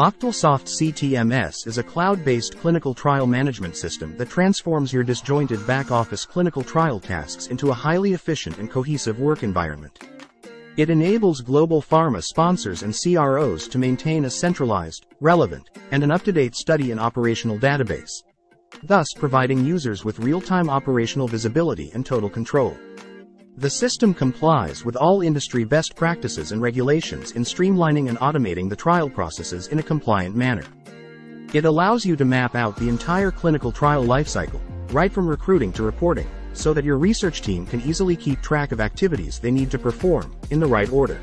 OctalSoft CTMS is a cloud-based clinical trial management system that transforms your disjointed back-office clinical trial tasks into a highly efficient and cohesive work environment. It enables global pharma sponsors and CROs to maintain a centralized, relevant, and an up-to-date study and operational database, thus providing users with real-time operational visibility and total control. The system complies with all industry best practices and regulations in streamlining and automating the trial processes in a compliant manner. It allows you to map out the entire clinical trial lifecycle, right from recruiting to reporting, so that your research team can easily keep track of activities they need to perform, in the right order.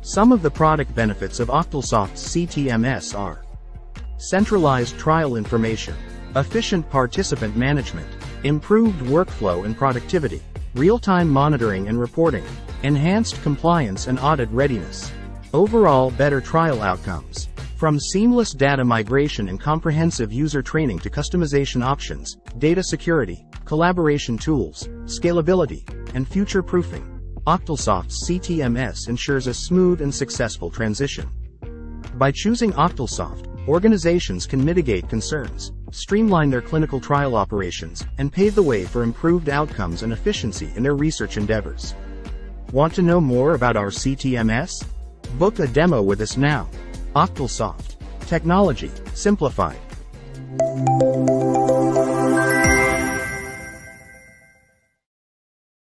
Some of the product benefits of OctalSoft's CTMS are centralized trial information, efficient participant management, improved workflow and productivity, real-time monitoring and reporting, enhanced compliance and audit readiness, overall better trial outcomes. From seamless data migration and comprehensive user training to customization options, data security, collaboration tools, scalability, and future-proofing, OctalSoft's CTMS ensures a smooth and successful transition. By choosing OctalSoft, organizations can mitigate concerns, streamline their clinical trial operations, and pave the way for improved outcomes and efficiency in their research endeavors. Want to know more about our CTMS? Book a demo with us now. OctalSoft. Technology, simplified.